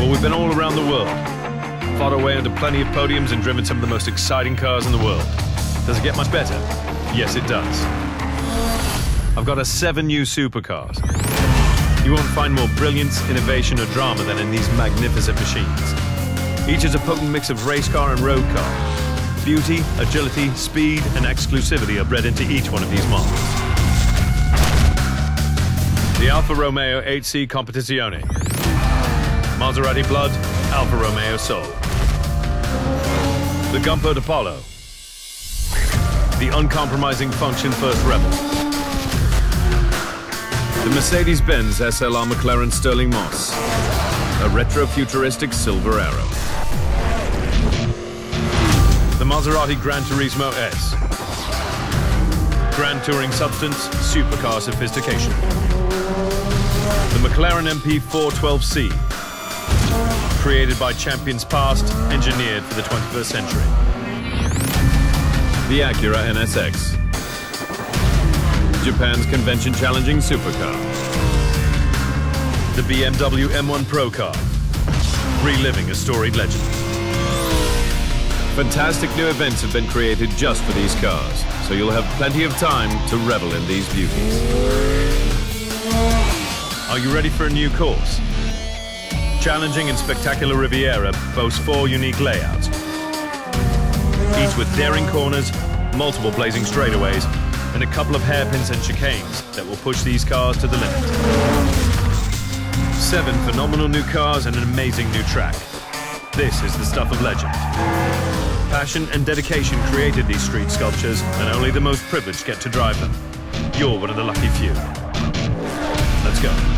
Well, we've been all around the world. Fought our way onto plenty of podiums and driven some of the most exciting cars in the world. Does it get much better? Yes, it does. I've got a seven new supercars. You won't find more brilliance, innovation, or drama than in these magnificent machines. Each is a potent mix of race car and road car. Beauty, agility, speed, and exclusivity are bred into each one of these models. The Alfa Romeo 8C Competizione. Maserati Blood, Alfa Romeo Soul. The Gumpert Apollo. The uncompromising function first rebel. The Mercedes-Benz SLR McLaren Stirling Moss. A retro-futuristic silver arrow. The Maserati Gran Turismo S. Grand touring substance, supercar sophistication. The McLaren MP4-12C. Created by champions past, engineered for the 21st century. The Acura NSX. Japan's convention challenging supercar. The BMW M1 Procar. Reliving a storied legend. Fantastic new events have been created just for these cars, so you'll have plenty of time to revel in these beauties. Are you ready for a new course? Challenging and spectacular Riviera boasts four unique layouts, each with daring corners, multiple blazing straightaways, and a couple of hairpins and chicanes that will push these cars to the limit. Seven phenomenal new cars and an amazing new track. This is the stuff of legend. Passion and dedication created these street sculptures, and only the most privileged get to drive them. You're one of the lucky few. Let's go.